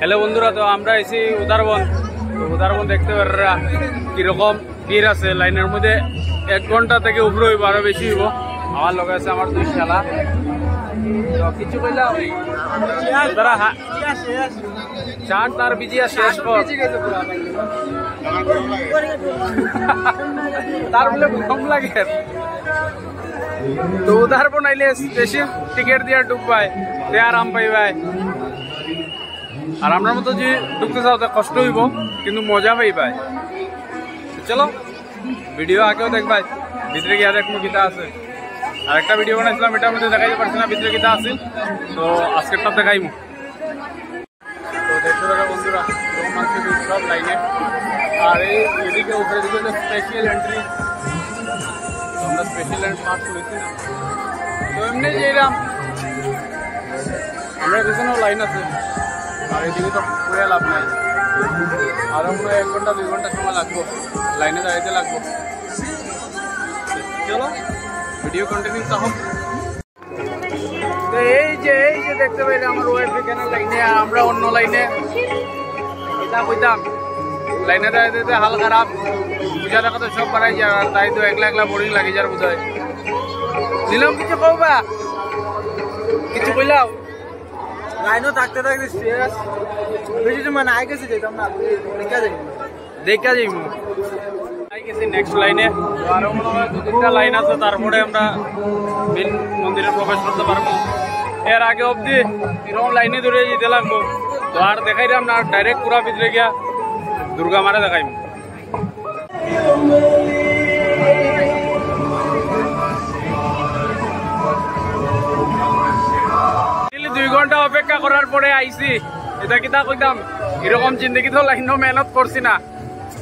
Hello বন্ধুরা, তো আমরা এসি উদারবন। তো উদারবন দেখতে পারা কীরকম ভিড় আছে লাইনের মধ্যে। এক ঘণ্টা থেকে উপরে হইব, আরও বেশি হইব। আমার লগে আছে আমার দুই খেলা কিছু কইলাম তারা চার তার বিজিয়া শেষ কর তার বলে কম লাগে। তো উদার বনাইলে স্পেশাল টিকিট দিয়ে ডুববাই তে আরাম পাইবাই। আর আপনার মতো যে ঢুকতে চাও কষ্ট হইব কিন্তু মজা পাইবাই। চলো ভিডিও আগেও দেখবাই ভিতরে গিয়ে দেখব গীতা আছে। আর একটা ভিডিও বানাইছিলাম এটার মধ্যে দেখাইতে পারছি না ভিতরে গীতা আছে। তো আজকেরটা দেখাইমু। তো দেখতে পারো বন্ধুরা এরকম আছে দুই সব লাইনে। আর এই এদিকে উপরে দিকে স্পেশাল এন্ট্রি আমরা স্পেশাল এন্ট্রি পাস করেছি না। তো এমনি যেরাম আমরা পিছনেও লাইন আছে। আর এদিকে তো পুরে লাভ নাই। আরও পুরো এক ঘণ্টা, দুই ঘণ্টা সময় লাগবো। লাইনে দাঁড়াইতে লাগবো। চলো। ভিডিও কন্টিনিউ তো হোক। তো এই যে এই যে দেখতে পাইলে আমার ওয়াইফ এখানে লাইনে আর আমরা অন্য লাইনে এটা কইতাম লাইনে দাঁড়াইতে হাল খারাপ। পূজা দেখা তো সব বাড়াই যায় আর তাই তো একলা একলা বোরিং লাগে যার বোধ হয় নিলাম কিছু কবা কিছু কইলাও? লাইনও থাকতে থাকতে শেষ বেশি সময় না গেছে যেতাম না। দেখা যাই দেখা আই গেছি আগে অবধি লাইনে ধরে লাগবো। তো আর দেখাইলাম না দুই ঘণ্টা অপেক্ষা করার পরে আইছি। এটা কিতা কইতাম? এরকম জিন্দগি তো লাইনও মেহনত করছি না।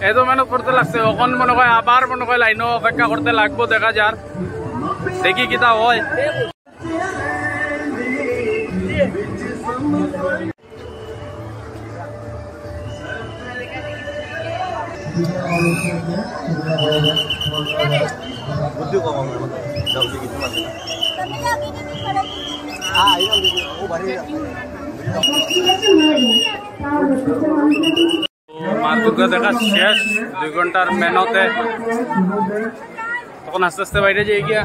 এত মেহনত করতে লাগছে অকন মনে হয় আবার মনে হয় লাইনও অপেক্ষা করতে লাগবো, দেখা যার দেখি কিতা হয়। বুদ্ধি কম যাওছি কিছু মাঝে ও বাড়ি মা দুর্গা দেখা শেষ দুই ঘণ্টার মেহনতে। তখন আস্তে আস্তে বাইরে যাই গিয়া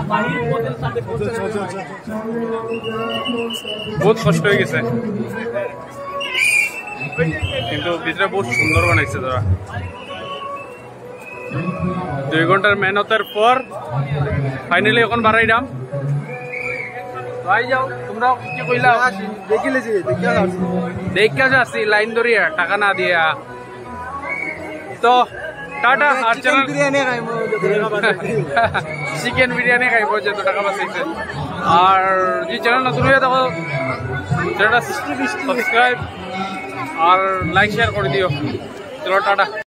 বহুত কষ্ট হয়ে গেছে। কিন্তু ভিতরে বহুত সুন্দর বানাইছে তারা। দুই ঘণ্টার মেহনতের পর ফাইনালি এখন বাড়াই দাম। ভাই যাও তোমরা কি কইলা? দেখিলে যে দেখা যাচ্ছে দেখা যাচ্ছি লাইন ধরিয়া টাকা না দিয়া। তো টাটা আর চ্যানেল বিরিয়ানি খাইম চিকেন বিরিয়ানি খাইব যত টাকা বাঁচাইছে আর যে চ্যানেল নতুন হয়ে দেখো চ্যানেলটা সাবস্ক্রাইব আর লাইক শেয়ার করে দিও। চলো টাটা।